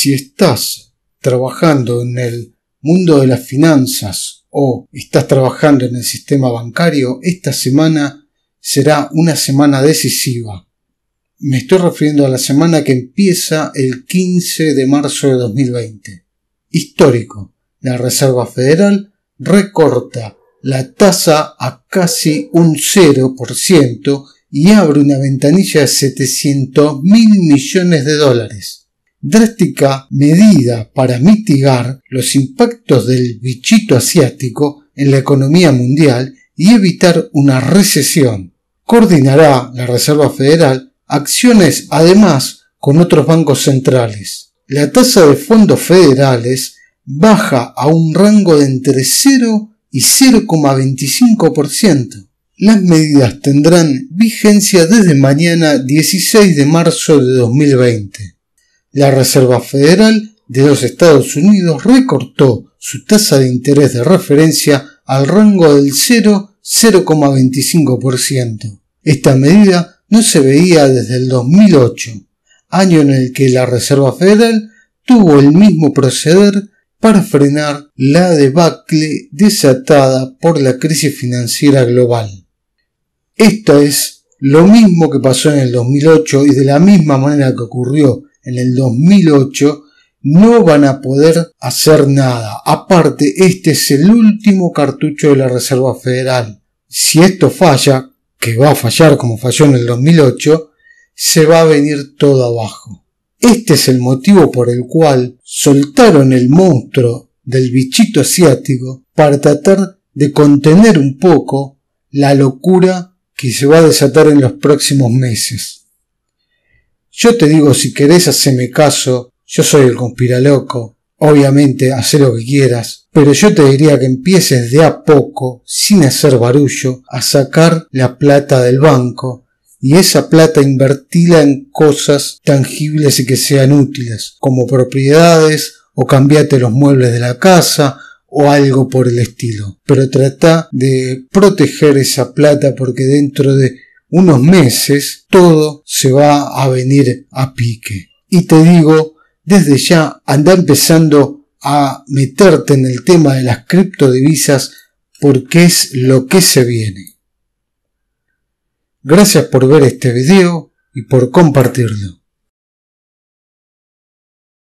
Si estás trabajando en el mundo de las finanzas o estás trabajando en el sistema bancario, esta semana será una semana decisiva. Me estoy refiriendo a la semana que empieza el 15 de marzo de 2020. Histórico. La Reserva Federal recorta la tasa a casi un 0% y abre una ventanilla de 700 mil millones de dólares. Drástica medida para mitigar los impactos del bichito asiático en la economía mundial y evitar una recesión. Coordinará la Reserva Federal acciones además con otros bancos centrales. La tasa de fondos federales baja a un rango de entre 0 y 0,25%. Las medidas tendrán vigencia desde mañana 16 de marzo de 2020. La Reserva Federal de los Estados Unidos recortó su tasa de interés de referencia al rango del 0,25%. Esta medida no se veía desde el 2008, año en el que la Reserva Federal tuvo el mismo proceder para frenar la debacle desatada por la crisis financiera global. Esto es lo mismo que pasó en el 2008 y de la misma manera que ocurrió en el 2008 no van a poder hacer nada. Aparte, este es el último cartucho de la Reserva Federal. Si esto falla, que va a fallar como falló en el 2008, se va a venir todo abajo. Este es el motivo por el cual soltaron el monstruo del bichito asiático para tratar de contener un poco la locura que se va a desatar en los próximos meses. Yo te digo, si querés hacerme caso, yo soy el conspiraloco, obviamente haz lo que quieras, pero yo te diría que empieces de a poco, sin hacer barullo, a sacar la plata del banco. Y esa plata invertila en cosas tangibles y que sean útiles, como propiedades o cambiate los muebles de la casa o algo por el estilo. Pero trata de proteger esa plata porque dentro de unos meses todo se va a venir a pique. Y te digo, desde ya anda empezando a meterte en el tema de las criptodivisas porque es lo que se viene. Gracias por ver este video y por compartirlo.